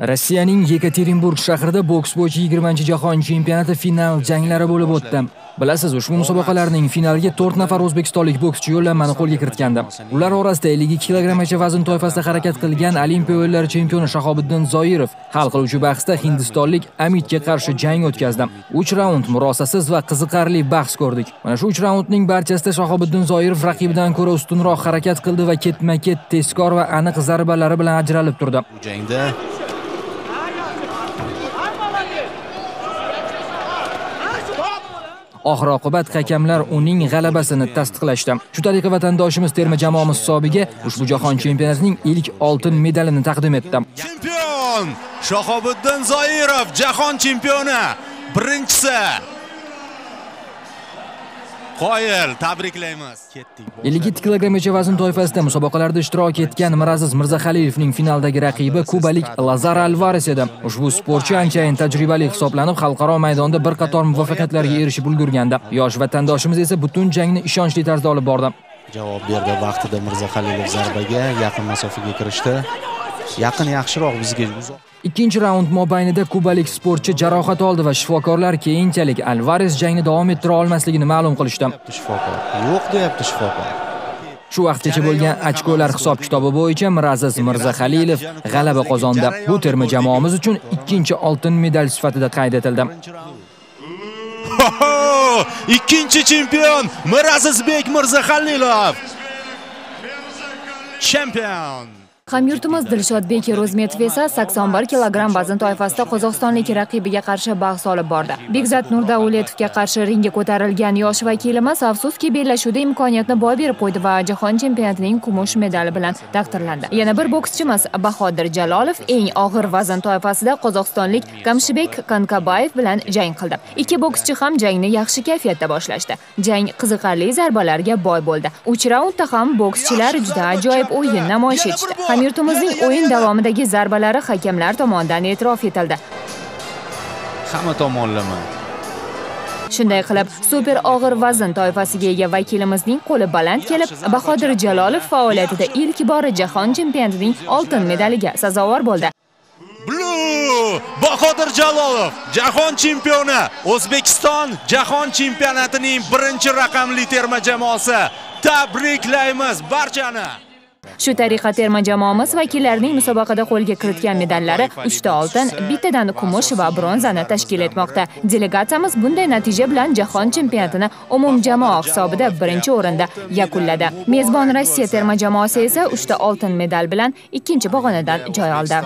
Rossiyaning Yekaterinburg shahrida boks bo'yicha 20-jahon chempionati final janglari bo'lib o'tdi. Bilasiz, ushbu musobaqalarning finaliga 4 nafar o'zbekistonlik bokschi yo'llanmani qo'lga kiritgandi. Ular orasida 52 kilogrammgacha vazn toifasida harakat qilgan Olimpiya o'yinlari chempioni Shahobiddin Zoirov hal qiluvchi bahsda hindistonlik Amitga qarshi jang o'tkazdi. 3 raund murosasiz va qiziqarli bahs ko'rdik. Mana shu 3 raundning barchasida Shahobiddin Zoirov raqibidan ko'ra ustunroq harakat qildi va ketma-ket tezkor va aniq zarbalari bilan ajralib turdi. Bu jangda Oxir oqibat hakamlar uning g'alabasini tasdiqlashdi. Shu tariqa vatandoshimiz terma jamoamiz hisobiga ushbu jahon chempionatining ilk oltin medalini taqdim etdi. chempion Shohobiddin Zoirov jahon chempioni birinchisi. Qoyil, tabriklaymiz. Ketdik. 52 kilogrammgacha vazn toifasida musobaqalarda ishtirok etgan Miraziz Mirzahalilevning finaldagi raqibi kubalik Lazar Alvares edi. Ushbu sportchi anchayin tajribali hisoblanib, xalqaro maydonda bir qator muvaffaqiyatlarga erishib ulgurgandi. Yosh vatandoshimiz esa butun jangni ishonchli tarzda olib bordi. Javob berdi vaqtida Mirza Halilov zarbaga yaqin masofaga kirishdi. Yaqin yaxshiroq bizga uzoq. Ikkinchi raund mobaynida kubalik sportchi jarohat oldi va shifokorlar keyinchalik Alvares jangni davom ettira olmasligini ma'lum qilishdi. Shifokor. Yo'q deyapti shifokor. Shu vaqtgacha bo'lgan ochkolar hisob-kitobi bo'yicha Miraziz Mirzahalilov g'alaba qozondi. Bu terma jamoamiz uchun ikkinchi oltin medal sifatida qayd etildi. Ikkinchi chempion Mirazizbek Mirzahalilov. Chempion. Hamyurtimiz Dilshodbek Ro'zmetov esa 81 kilogramm vazn toifasida qozog'istonlik raqibiga qarshi bahs olib bordi. Bekzat Nurdauletovga qarshi ringga ko'tarilgan yosh vakilimiz afsuski bellashuvda imkoniyatni boy berib qo'ydi va jahon chempionatining kumush medali bilan taqdirlandi. Yana bir bokschimiz Bahodir Jalolov eng og'ir vazn toifasida qozog'istonlik Kamshibek Kankabayev bilan jang qildi. Ikki bokschi ham jangni yaxshi kayfiyatda boshlashdi. Jang qiziqarli zarbalarga boy bo'ldi. 3 raundda ham bokschilar juda ajoyib o'yin namoyish etishdi. Hamyurtimizning o'yin davomidagi zarbalari hakamlar tomonidan e'tirof etildi. Hamma tomonlama. Shunday qilib, super og'ir vazn toifasiga ega vakilimizning qo'li baland kelib, Bahodir Jalolov faoliyatida ilk bora jahon chempionatining oltin medaliga sazovor bo'ldi. Blue! Bahodir Jalolov jahon chempioni O'zbekiston jahon chempionatining birinchi raqamli terma jamoasi. Tabriklaymiz barchani Shu tariqa terma jamoamiz vakillarining musobaqada qo'lga kiritgan medallari 3 ta oltin, bittadan kumush va bronzani tashkil etmoqda. Delegatsiyamiz bunday natija bilan jahon chempionatini umumjamoa hisobida birinchi o'rinda yakunladi. Mezbon Rossiya terma jamoasi esa 3 ta oltin medal bilan ikkinchi pog'onadan joy oldi.